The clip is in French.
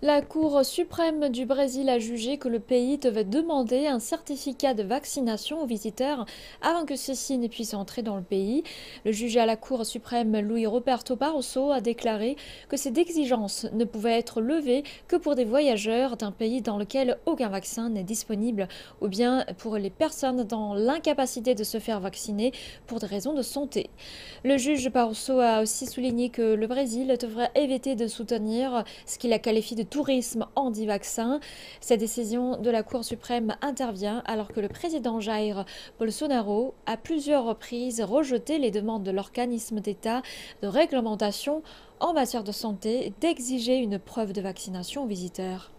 La Cour suprême du Brésil a jugé que le pays devait demander un certificat de vaccination aux visiteurs avant que ceux-ci ne puissent entrer dans le pays. Le juge à la Cour suprême Louis Roberto Barroso a déclaré que cette exigence ne pouvait être levée que pour des voyageurs d'un pays dans lequel aucun vaccin n'est disponible ou bien pour les personnes dans l'incapacité de se faire vacciner pour des raisons de santé. Le juge Barroso a aussi souligné que le Brésil devrait éviter de soutenir ce qu'il a qualifié de tourisme anti-vaccin. Cette décision de la Cour suprême intervient alors que le président Jair Bolsonaro a plusieurs reprises rejeté les demandes de l'organisme d'État de réglementation en matière de santé d'exiger une preuve de vaccination aux visiteurs.